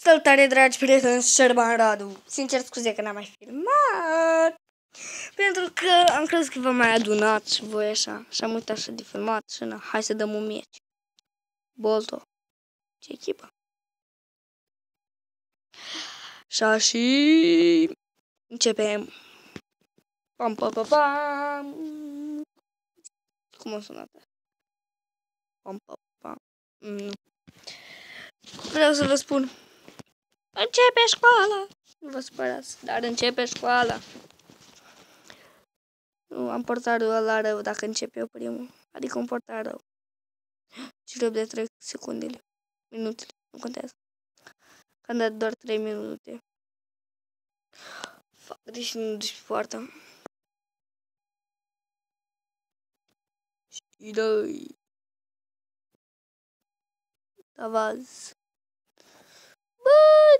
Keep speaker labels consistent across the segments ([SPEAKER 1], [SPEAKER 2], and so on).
[SPEAKER 1] Salutare, dragi prieteni, Șerban Radu. Sincer, scuze că n-am mai filmat. Pentru că am crezut că v-am mai adunat și voi așa. Și am uitat așa de filmat și na, hai să dăm un meci. Bolto. Ce echipă? Așa și... Începem. Pam, pam, pam, pam. Cum o sunat? Pam, pam, pam. Nu. Vreau să vă spun. Începe școala. Nu vă supărați, dar începe școala. Nu, am portat rău la rău dacă începe eu primul. Adică un portar rău. Și rău de 3 secundele. Minutele. Nu contează. Când dat doar 3 minute. Fac, deci nu deci poartă. Și dai. Tavaz.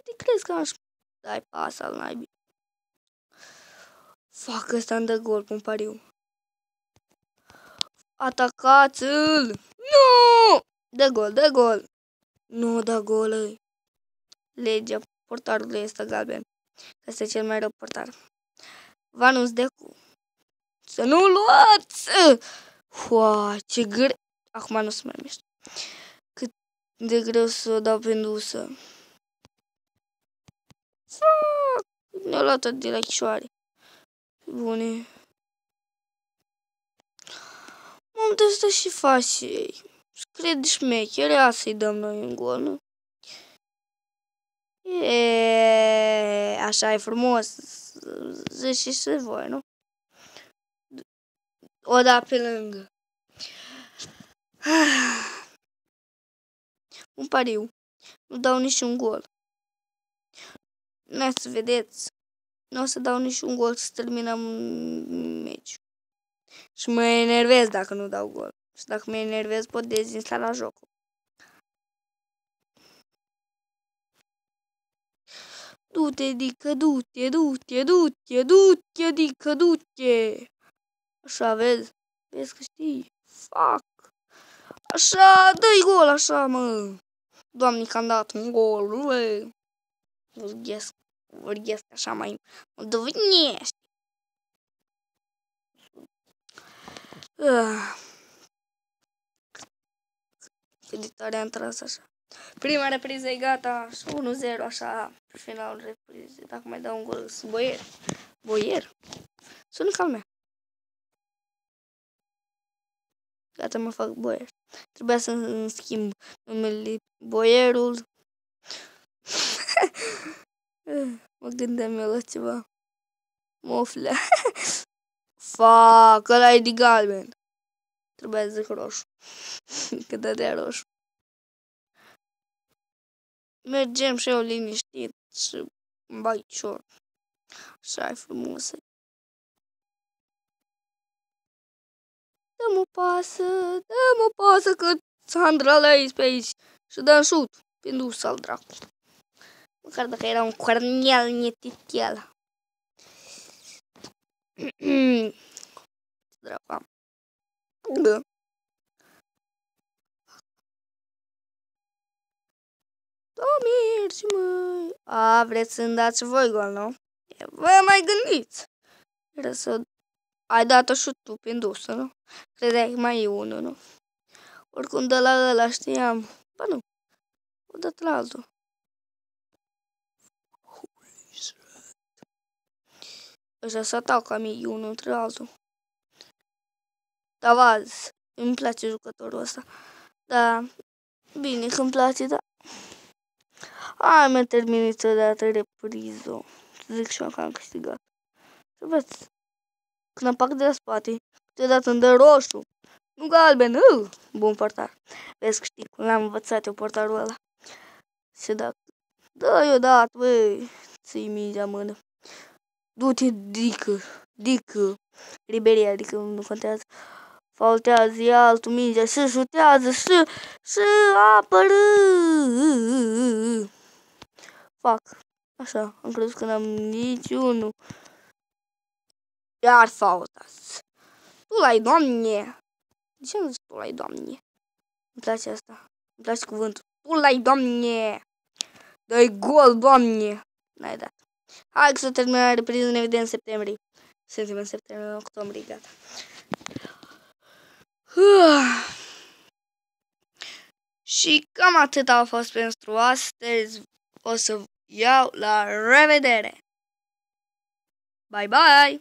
[SPEAKER 1] Bă, te crezi că aș dai pas al naibii? Fac ăsta îmi dă gol, pun pariu. Atacați-l! Nu! Dă gol, dă gol! Nu dă gol, îi. Legea portarului este galben. Este cel mai rău portar. Vanus Decu. Să nu luați! Ua, ce greu. Acum nu se mai mișcă. Cât de greu să o dau pe îndusă. Ne-a luat tot de la chișoare. Bune. Mă de asta și faci ei. Scrie șmechere, asta să-i dăm noi în gol, nu? E, așa e frumos. Zici și să voi, nu? O da pe lângă. Un pariu. Nu dau niciun gol. Nu să vedeți. Nu o să dau niciun gol să terminăm meci. Și mă enervez dacă nu dau gol. Și dacă mă enervez pot dezinstala jocul. Du-te, dică, du-te, du-te, du-te, du-te, dică, du-te. Așa, vezi? Vezi că știi? Fac. Așa, dă-i gol, așa, mă. Doamne, că am dat un gol, bă. Vorbesc, vorbesc așa mai moldovenești. Uh. Cât de tare am tras așa. Prima repriză e gata, 1-0 așa, pe finalul reprizei. Dacă mai dau un gol, sunt boier. Boier? Sună ca mea. Gata, mă fac boier. Trebuia să îmi schimb numele boierul. Mă gândeam eu la ceva. Mofle. Fac, ăla e de galben. Trebuia să zic roșu. Că dădea roșu. Mergem și eu liniștit și îmi bag cior. Așa e frumos. Dăm o pasă, dăm o pasă că Sandra la pe aici și dăm șut. Pe dus al dracu. Măcar dacă era un cornel netitiel. Dracu. Da. Da, mergi, măi. A, vreți să-mi dați voi gol, nu? Vă mai gândiți. Era să ai dat-o și tu pe dusă, nu? Credeai că mai e unul, nu? Oricum de la ăla știam. Ba nu, o dat la altul. Ăștia să atacă mie unul între altul. Tavaz, îmi place jucătorul ăsta. Da, bine că îmi place, da. Hai, mă, terminit odată repriză. Să zic și eu că am câștigat. Să vezi. Când apac de la spate, câteodată îmi dă roșu. Nu galben, uh, bun portar. Vezi că știi cum l-am învățat eu portarul ăla. Și dacă Da, eu dat, băi, ții mingea mână. Du-te, dică, dică, Riberia, adică nu contează. Faltează e altul mingea și șutează și, și apără. Fac. Așa, am crezut că n-am niciunul. Iar fautați. Tu l-ai, doamne. De ce nu zici tu l-ai, doamne? Îmi place asta. Îmi place cuvântul. Tu l-ai, doamne. Dai gol, doamne! N-ai dat. Hai să terminăm repriză, ne vedem în septembrie. Suntem în septembrie, în octombrie, gata. Și cam atât a fost pentru astăzi. O să iau la revedere! Bye bye!